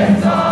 Santa.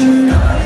you. know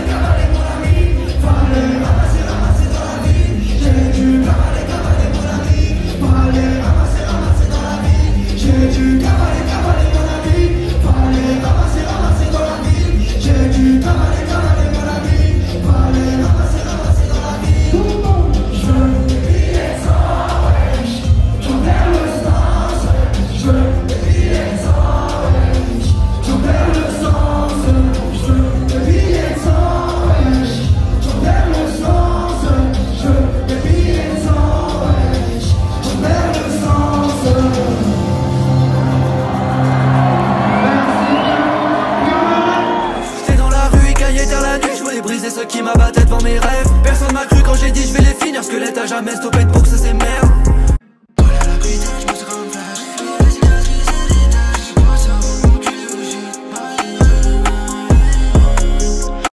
ceux qui m'abattaient devant mes rêves. Personne m'a cru quand j'ai dit je vais les finir. Squelette à jamais stoppé de boxe c'est merde